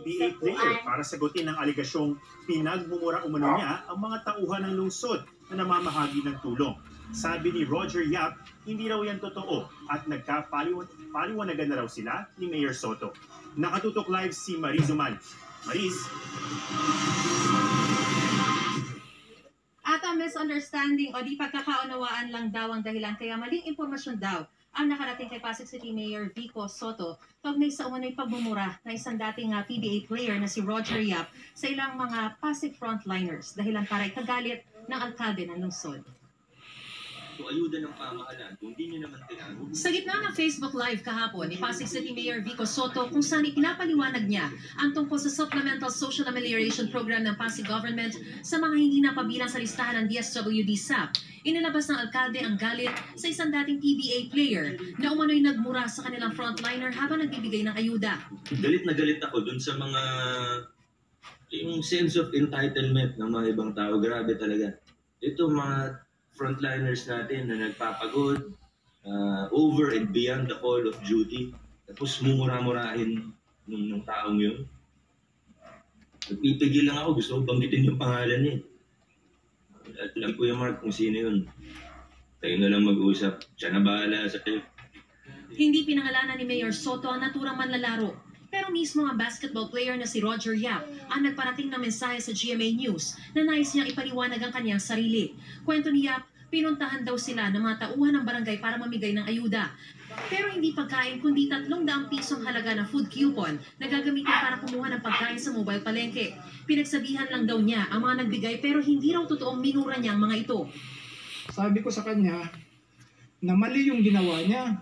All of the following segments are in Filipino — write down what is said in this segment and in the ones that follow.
PBA player para sagutin ang aligasyong pinagmumura umano niya ang mga tauhan ng lungsod na namamahagi ng tulong. Sabi ni Roger Yap, hindi raw yan totoo at nagkapaliwanagan na raw sila ni Mayor Soto. Nakatutok live si Mariz Umal. Mariz, misunderstanding o di pagkakaunawaan lang daw ang dahilan kaya maling impormasyon daw ang nakarating kay Pasig City Mayor Vico Soto kaugnay sa umano'y pagmumura ng isang dating ah, PBA player na si Roger Yap sa ilang mga Pasig frontliners dahilan para ikagalit ng alkalde ng lungsod. So, ayuda ng pamahalaan. Kung di nyo naman tinago, Sa gitna ng Facebook Live kahapon ni Pasig City Mayor Vico Soto kung saan ipinapaliwanag niya ang tungkol sa Supplemental Social Amelioration Program ng Pasig Government sa mga hindi napabilang sa listahan ng DSWD SAP, inilabas ng alkalde ang galit sa isang dating PBA player na umano'y nagmura sa kanilang frontliner habang nagbibigay ng ayuda. galit na galit ako dun sa mga yung sense of entitlement ng mga ibang tao. Grabe talaga. Ito mga frontliners natin na nagpapagod uh, over and beyond the call of duty. Tapos mumura-murahin ng, ng taong yun. Nagpipigil lang ako. Gusto ko banggitin yung pangalan niya. At ko yung Mark kung sino yun. Tayo na lang mag-usap. Siya na bahala sa kayo. Hindi pinangalanan ni Mayor Soto ang naturang manlalaro. Pero mismo ang basketball player na si Roger Yap ang nagparating na mensahe sa GMA News na nais niyang ipaliwanag ang kanyang sarili. Kwento ni Yap, pinuntahan daw sila ng mga tauhan ng barangay para mamigay ng ayuda. Pero hindi pagkain kundi 300 pisong halaga na food coupon na gagamitin para kumuha ng pagkain sa mobile palengke. Pinagsabihan lang daw niya ang mga nagbigay pero hindi raw totoong minura niya ang mga ito. sabi ko sa kanya na mali yung ginawa niya.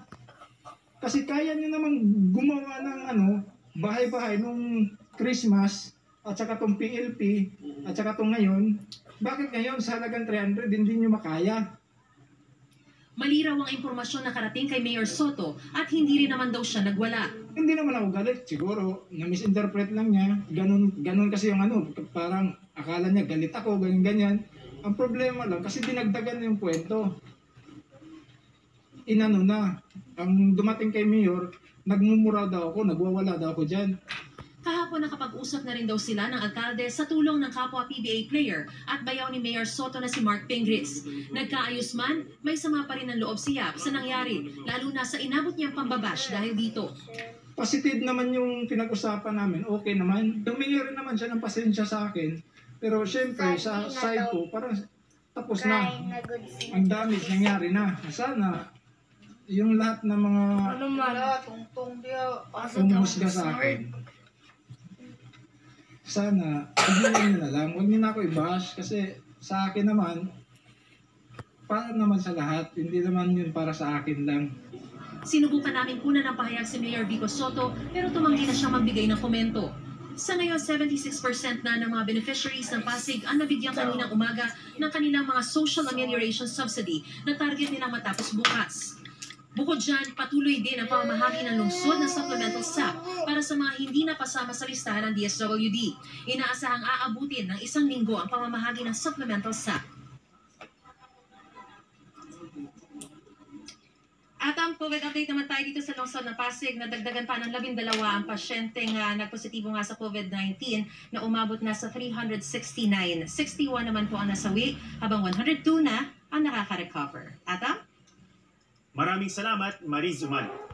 Kasi kaya niya namang gumawa ng ano, bahay-bahay nung Christmas at saka tong PLP at saka tong ngayon. Bakit ngayon sa halagang 300 hindi niyo makaya? Mali raw ang impormasyon na karating kay Mayor Soto at hindi rin naman daw siya nagwala. Hindi naman ako galit. Siguro, na-misinterpret lang niya. Ganun, ganun kasi yung ano, parang akala niya galit ako, ganyan ganyan. Ang problema lang, kasi dinagdagan yung kwento. Inano na. Ang dumating kay Mayor, nagmumura daw ako, nagwawala daw ako dyan. Kahapon nakapag-usap na rin daw sila ng alkalde sa tulong ng kapwa PBA player at bayaw ni Mayor Soto na si Mark Pingris. Nagkaayos man, may sama pa rin ang loob si Yap sa nangyari, lalo na sa inabot niyang pambabash dahil dito. Positive naman yung pinag-usapan namin, okay naman. Humingi rin naman siya ng pasensya sa akin. Pero syempre, sa side ko, parang tapos na. Ang damage nangyari na. Sana, yung lahat ng mga Ano man? Tungtong dia. umusga sa akin. Sana, tignan nyo na lang. Huwag nyo na ako i-bash kasi sa akin naman, para naman sa lahat, hindi naman yun para sa akin lang. Sinubukan namin kuna ng pahayag si Mayor Vico Soto pero tumanggi na siya magbigay ng komento. Sa ngayon, 76% na ng mga beneficiaries ng Pasig ang nabigyan kaninang umaga ng kanilang mga social amelioration subsidy na target nilang matapos bukas. Bukod dyan, patuloy din ang pamamahagi ng lungsod ng supplemental SAP para sa mga hindi napasama sa listahan ng DSWD. Inaasahang aabutin ng isang linggo ang pamamahagi ng supplemental SAP. At ang COVID update naman tayo dito sa lungsod ng Pasig, nadagdagan pa ng labindalawa ang pasyenteng uh, nagpositibo nga sa COVID-19 na umabot na sa 369. 61 naman po ang nasawi, habang 102 na ang nakaka-recover. At ang maraming salamat Mariz Umal.